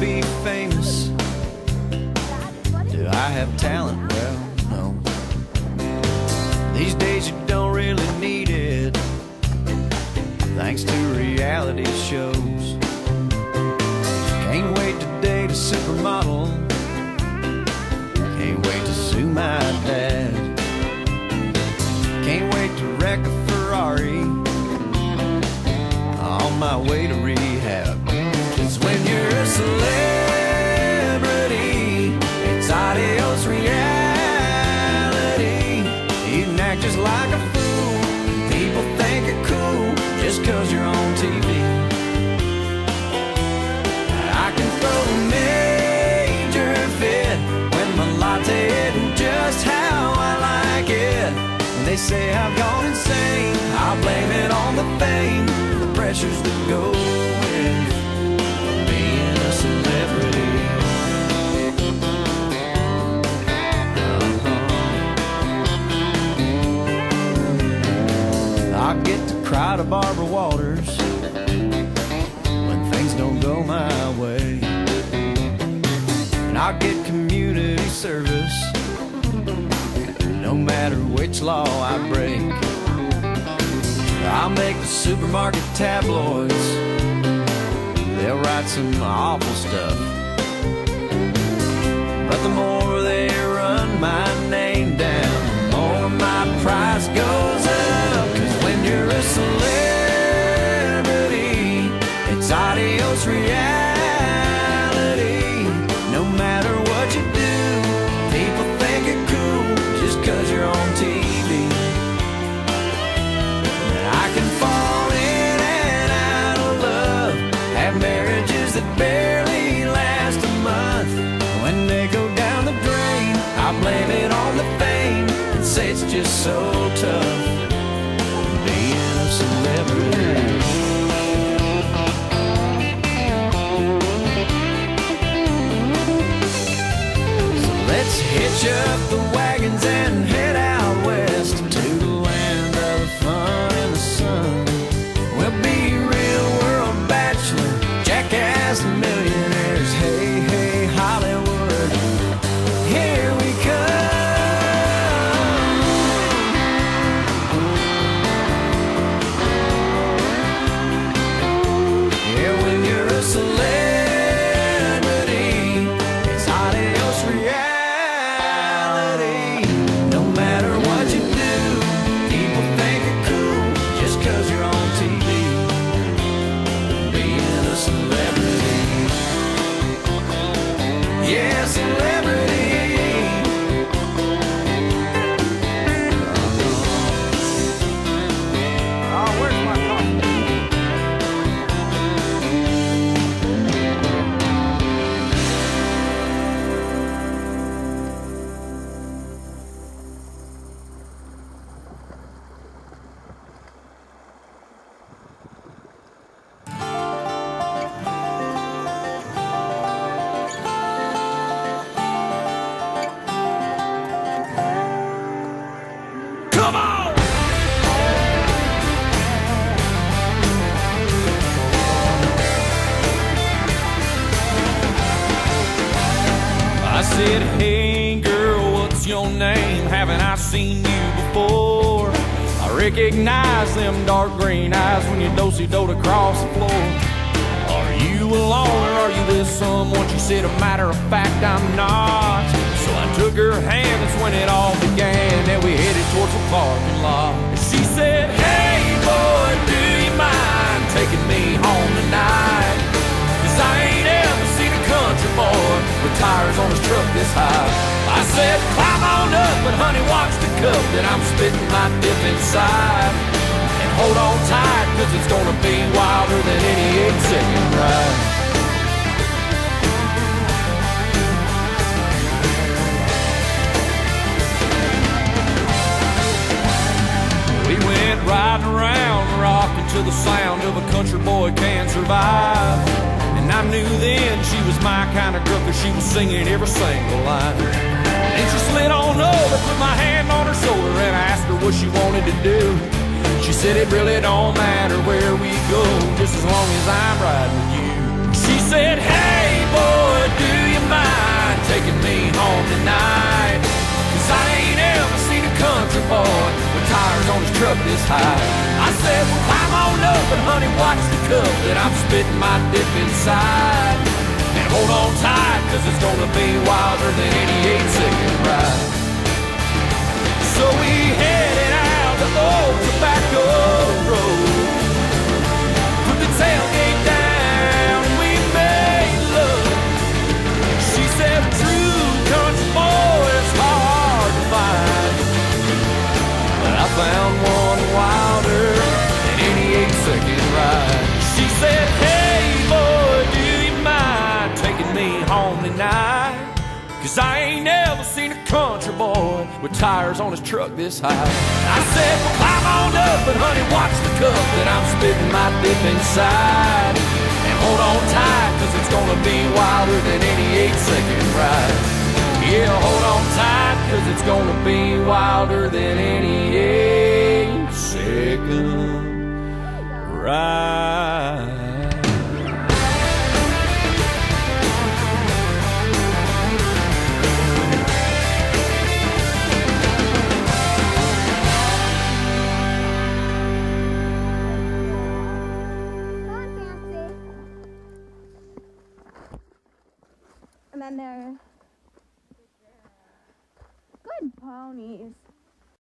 Be famous. Do I have talent? Well, no. These days you don't really need it. Thanks to reality shows. Can't wait to date a supermodel. Can't wait to sue my dad. Can't wait to wreck a Ferrari on my way to say I've gone insane. I'll blame it on the fame, the pressures that go with being a celebrity. Uh-huh. I get to cry to Barbara Walters when things don't go my way. And I get community service matter which law I break. I'll make the supermarket tabloids. They'll write some awful stuff. But the more they run my name say it's just so tough being a celebrity. So let's hitch up the wagons and name? Haven't I seen you before? I recognize them dark green eyes when you do-si-doed across the floor. Are you alone or are you with someone? She said, a matter of fact, I'm not. So I took her hand, that's when it all began. And we headed towards the parking lot. Cup that I'm spitting my dip inside. And hold on tight, cause it's gonna be wilder than any eight second ride. We went riding around, rocking to the sound of a country boy can survive. And I knew then she was my kind of girl, cause she was singing every single line. And she slid on over, put my hand on her shoulder, and I asked her what she wanted to do. She said it really don't matter where we go, just as long as I'm riding with you. She said, Hey boy, do you mind taking me home tonight? Cause I ain't ever seen a country boy with tires on his truck this high. I said, Well, climb on up and honey, watch the cup that I'm spitting my dip inside. Hold on tight, cause it's gonna be wilder than any eight second ride. Me home tonight? Cause I ain't never seen a country boy with tires on his truck this high. I said, well, climb on up and honey, watch the cup that I'm spitting my dip inside. And hold on tight, cause it's gonna be wilder than any eight second ride. Yeah, hold on tight, cause it's gonna be wilder than any eight second ride. And then they're good ponies.